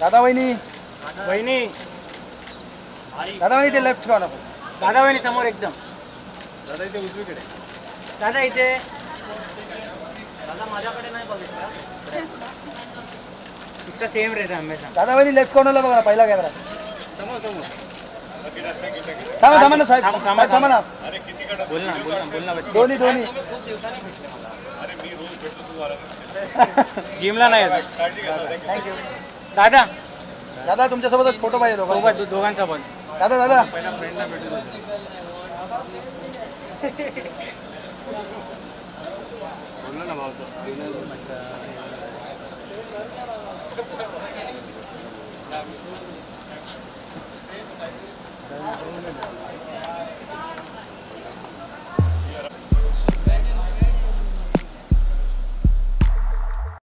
दादा वहिनी वहिनी दादा वहिनी ते लेफ्ट कॉर्नर दादा वहिनी समोर एकदम. दादा इथे उजवीकडे. दादा इथे. दादा माझ्याकडे नाही बघितलं. इसका सेम रहता है हमेशा दादा वहिनी लेफ्ट कॉर्नरला बघा ना पहिला कॅमेरा समोर समोर. थांबा थांबा ना साहेब. थांबा, ना. बोल ना बोल ना बोल ना बच्चे. दोन्ही दोन्ही. जिमला नाही थँक्यू दादा. दादा तुमच्यासोबत फोटो पाहिजे दोघांचा. सोबत दोघांचा पण दादा दादा. बोललो ना भाऊ